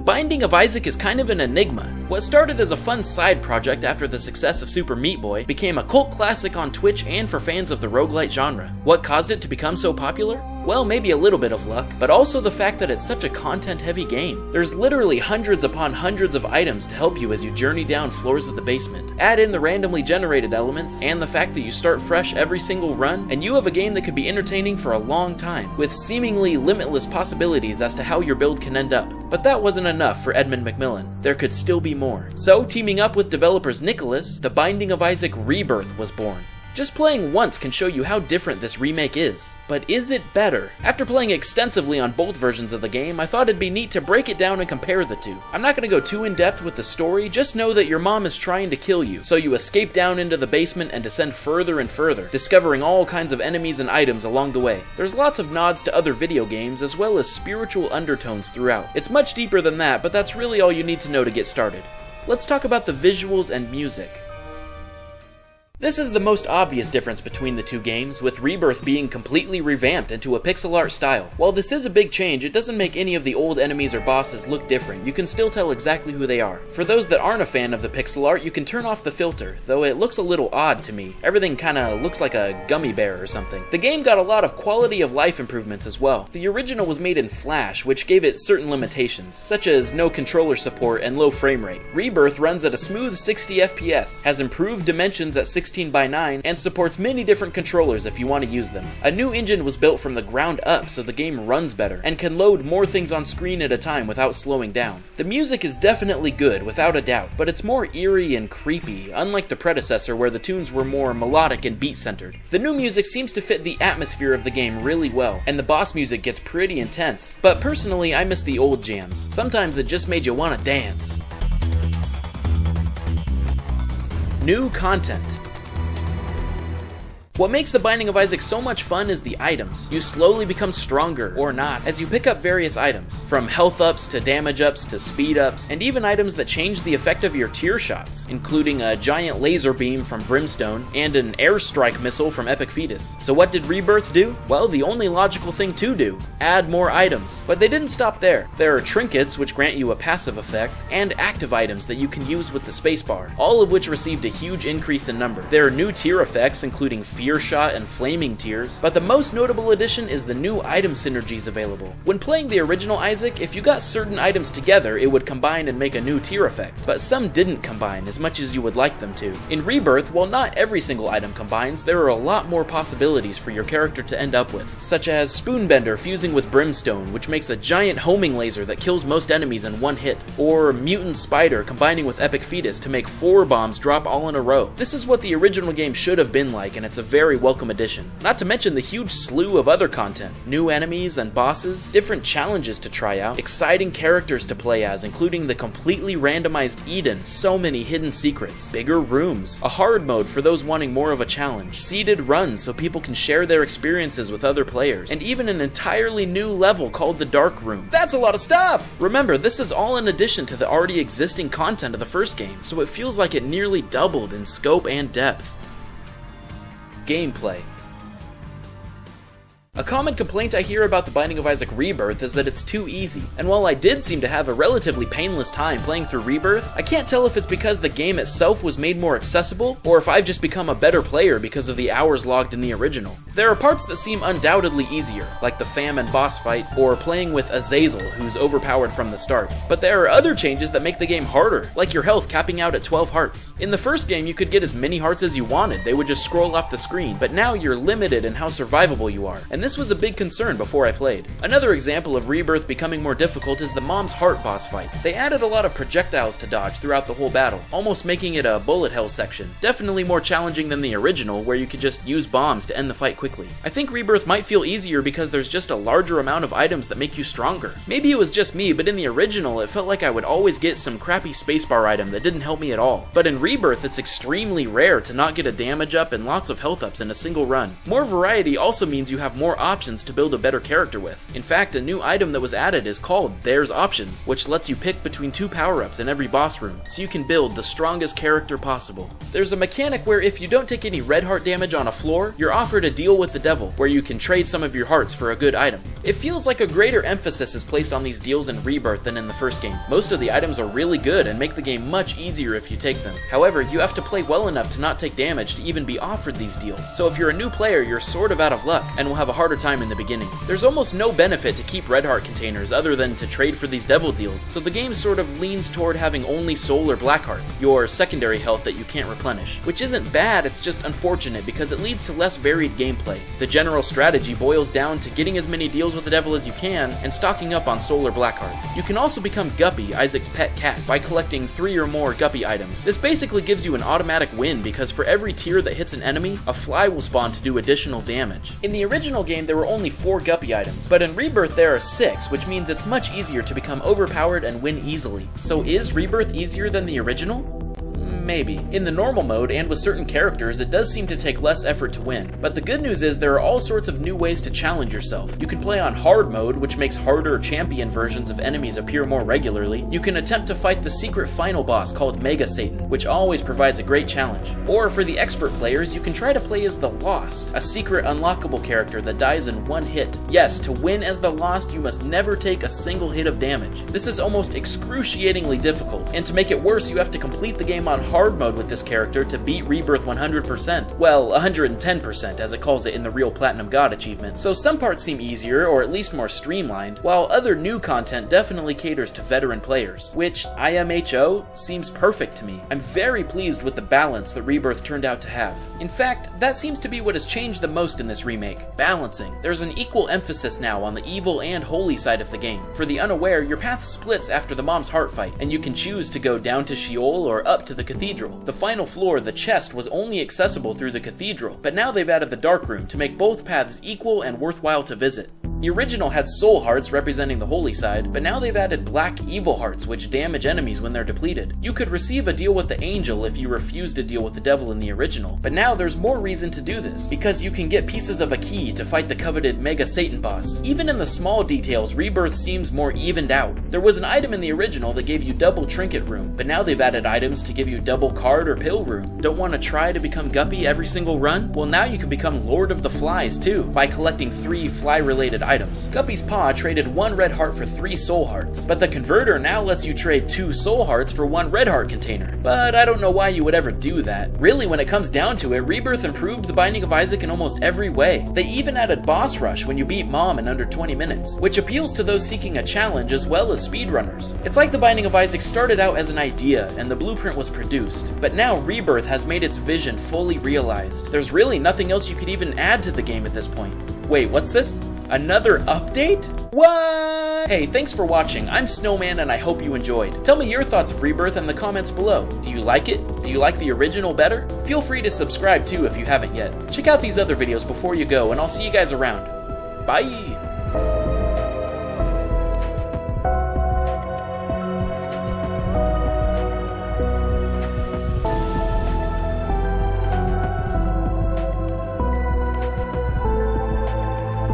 The Binding of Isaac is kind of an enigma. What started as a fun side project after the success of Super Meat Boy became a cult classic on Twitch and for fans of the roguelite genre. What caused it to become so popular? Well, maybe a little bit of luck, but also the fact that it's such a content heavy game. There's literally hundreds upon hundreds of items to help you as you journey down floors of the basement. Add in the randomly generated elements, and the fact that you start fresh every single run, and you have a game that could be entertaining for a long time, with seemingly limitless possibilities as to how your build can end up. But that wasn't enough for Edmund McMillen. There could still be more. So, teaming up with developers Nicalis, The Binding of Isaac Rebirth was born. Just playing once can show you how different this remake is. But is it better? After playing extensively on both versions of the game, I thought it'd be neat to break it down and compare the two. I'm not gonna go too in depth with the story, just know that your mom is trying to kill you, so you escape down into the basement and descend further and further, discovering all kinds of enemies and items along the way. There's lots of nods to other video games, as well as spiritual undertones throughout. It's much deeper than that, but that's really all you need to know to get started. Let's talk about the visuals and music. This is the most obvious difference between the two games, with Rebirth being completely revamped into a pixel art style. While this is a big change, it doesn't make any of the old enemies or bosses look different, you can still tell exactly who they are. For those that aren't a fan of the pixel art, you can turn off the filter, though it looks a little odd to me. Everything kinda looks like a gummy bear or something. The game got a lot of quality of life improvements as well. The original was made in Flash, which gave it certain limitations, such as no controller support and low frame rate. Rebirth runs at a smooth 60 FPS, has improved dimensions at 60 16 by 9 and supports many different controllers if you want to use them. A new engine was built from the ground up so the game runs better and can load more things on screen at a time without slowing down. The music is definitely good, without a doubt, but it's more eerie and creepy, unlike the predecessor where the tunes were more melodic and beat centered. The new music seems to fit the atmosphere of the game really well, and the boss music gets pretty intense. But personally, I miss the old jams. Sometimes it just made you want to dance. New content. What makes The Binding of Isaac so much fun is the items. You slowly become stronger, or not, as you pick up various items, from health ups to damage ups to speed ups, and even items that change the effect of your tear shots, including a giant laser beam from Brimstone and an airstrike missile from Epic Fetus. So what did Rebirth do? Well, the only logical thing to do, add more items. But they didn't stop there. There are trinkets, which grant you a passive effect, and active items that you can use with the spacebar, all of which received a huge increase in number. There are new tear effects, including Fear Shot and Flaming Tears, but the most notable addition is the new item synergies available. When playing the original Isaac, if you got certain items together, it would combine and make a new tear effect, but some didn't combine as much as you would like them to. In Rebirth, while not every single item combines, there are a lot more possibilities for your character to end up with, such as Spoonbender fusing with Brimstone, which makes a giant homing laser that kills most enemies in one hit, or Mutant Spider combining with Epic Fetus to make four bombs drop all in a row. This is what the original game should have been like, and it's a very very welcome addition. Not to mention the huge slew of other content, new enemies and bosses, different challenges to try out, exciting characters to play as, including the completely randomized Eden, so many hidden secrets, bigger rooms, a hard mode for those wanting more of a challenge, seeded runs so people can share their experiences with other players, and even an entirely new level called the Dark Room. That's a lot of stuff! Remember, this is all in addition to the already existing content of the first game, so it feels like it nearly doubled in scope and depth gameplay. A common complaint I hear about The Binding of Isaac Rebirth is that it's too easy, and while I did seem to have a relatively painless time playing through Rebirth, I can't tell if it's because the game itself was made more accessible, or if I've just become a better player because of the hours logged in the original. There are parts that seem undoubtedly easier, like the famine boss fight, or playing with Azazel, who's overpowered from the start. But there are other changes that make the game harder, like your health capping out at 12 hearts. In the first game, you could get as many hearts as you wanted, they would just scroll off the screen, but now you're limited in how survivable you are, and this was a big concern before I played. Another example of Rebirth becoming more difficult is the Mom's Heart boss fight. They added a lot of projectiles to dodge throughout the whole battle, almost making it a bullet hell section. Definitely more challenging than the original, where you could just use bombs to end the fight quickly. I think Rebirth might feel easier because there's just a larger amount of items that make you stronger. Maybe it was just me, but in the original, it felt like I would always get some crappy spacebar item that didn't help me at all. But in Rebirth, it's extremely rare to not get a damage up and lots of health ups in a single run. More variety also means you have more more options to build a better character with. In fact, a new item that was added is called There's Options, which lets you pick between two power-ups in every boss room, so you can build the strongest character possible. There's a mechanic where if you don't take any red heart damage on a floor, you're offered a deal with the devil, where you can trade some of your hearts for a good item. It feels like a greater emphasis is placed on these deals in Rebirth than in the first game. Most of the items are really good and make the game much easier if you take them. However, you have to play well enough to not take damage to even be offered these deals. So if you're a new player, you're sort of out of luck and will have a harder time in the beginning. There's almost no benefit to keep red heart containers other than to trade for these devil deals, so the game sort of leans toward having only soul or black hearts, your secondary health that you can't replenish. Which isn't bad, it's just unfortunate because it leads to less varied gameplay. The general strategy boils down to getting as many deals with the devil as you can and stocking up on solar or black hearts. You can also become Guppy, Isaac's pet cat, by collecting three or more Guppy items. This basically gives you an automatic win because for every tear that hits an enemy, a fly will spawn to do additional damage. In the original game, there were only four Guppy items, but in Rebirth there are six, which means it's much easier to become overpowered and win easily. So is Rebirth easier than the original? Maybe. In the normal mode, and with certain characters, it does seem to take less effort to win. But the good news is there are all sorts of new ways to challenge yourself. You can play on hard mode, which makes harder champion versions of enemies appear more regularly. You can attempt to fight the secret final boss called Mega Satan, which always provides a great challenge. Or for the expert players, you can try to play as the Lost, a secret unlockable character that dies in one hit. Yes, to win as the Lost, you must never take a single hit of damage. This is almost excruciatingly difficult, and to make it worse, you have to complete the game on hard mode with this character to beat Rebirth 100%. Well, 110% as it calls it in the real Platinum God achievement. So some parts seem easier, or at least more streamlined, while other new content definitely caters to veteran players, which IMHO seems perfect to me. I'm very pleased with the balance that Rebirth turned out to have. In fact, that seems to be what has changed the most in this remake, balancing. There's an equal emphasis now on the evil and holy side of the game. For the unaware, your path splits after the mom's heart fight, and you can choose to go down to Sheol or up to the cathedral. The final floor, the chest, was only accessible through the cathedral, but now they've added the dark room to make both paths equal and worthwhile to visit. The original had soul hearts representing the holy side, but now they've added black evil hearts which damage enemies when they're depleted. You could receive a deal with the angel if you refuse to deal with the devil in the original, but now there's more reason to do this, because you can get pieces of a key to fight the coveted Mega Satan boss. Even in the small details, Rebirth seems more evened out. There was an item in the original that gave you double trinket room, but now they've added items to give you double card or pill room. Don't want to try to become Guppy every single run? Well now you can become Lord of the Flies too, by collecting three fly related items. Guppy's Paw traded one red heart for three soul hearts, but the converter now lets you trade two soul hearts for one red heart container. But I don't know why you would ever do that. Really, when it comes down to it, Rebirth improved the Binding of Isaac in almost every way. They even added boss rush when you beat Mom in under 20 minutes, which appeals to those seeking a challenge as well as speedrunners. It's like the Binding of Isaac started out as an idea and the blueprint was produced, but now Rebirth has made its vision fully realized. There's really nothing else you could even add to the game at this point. Wait, what's this? Another update? What? Hey, thanks for watching. I'm Snoman and I hope you enjoyed. Tell me your thoughts of Rebirth in the comments below. Do you like it? Do you like the original better? Feel free to subscribe too if you haven't yet. Check out these other videos before you go and I'll see you guys around. Bye!